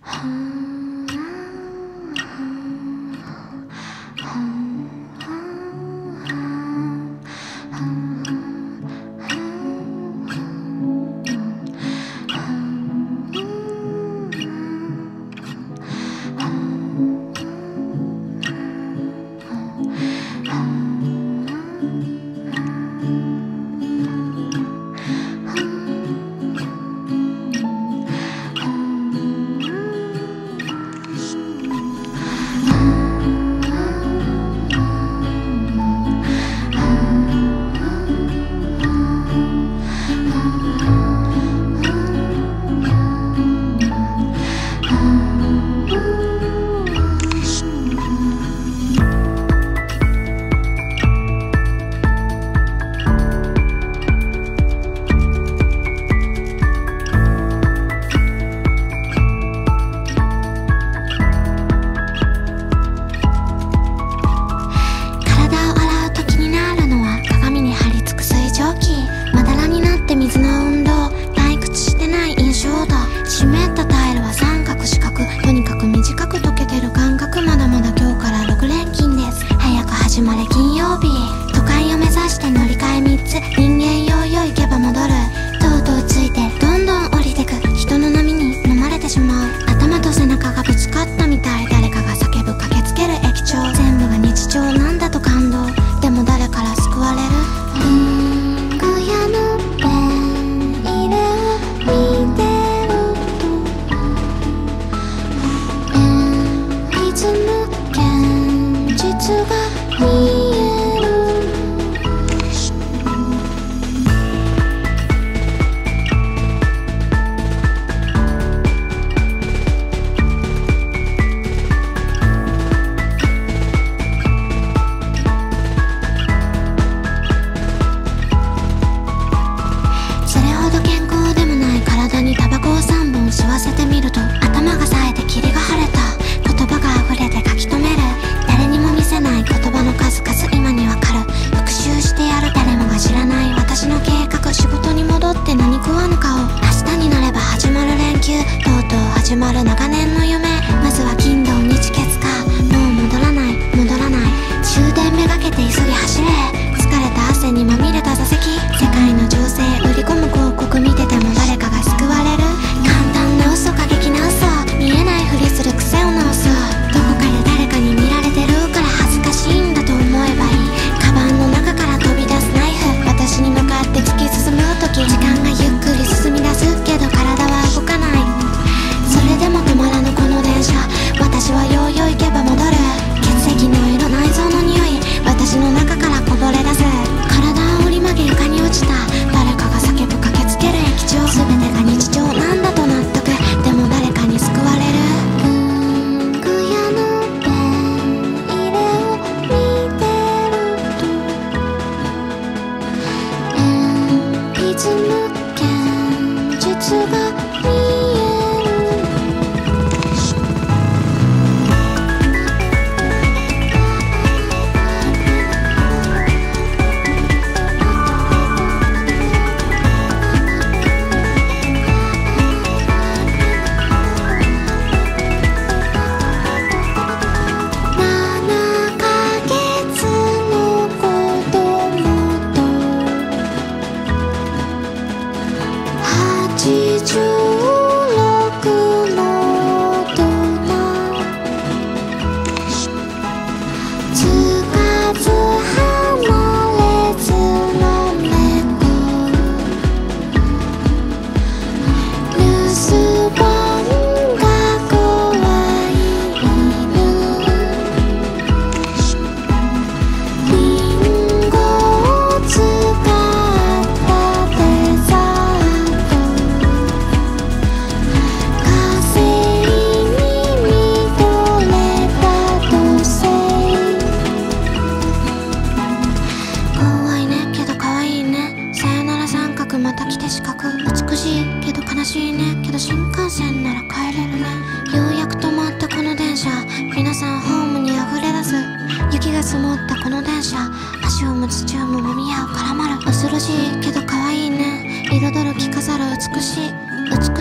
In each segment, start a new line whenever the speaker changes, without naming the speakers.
哈始まる長年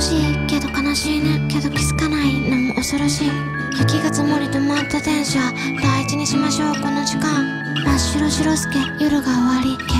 しいけど悲しいねけど気づかないのも恐ろしい。雪が積もり止まった電車大事にしましょう。この時間。真っ白白すけ夜が終わり。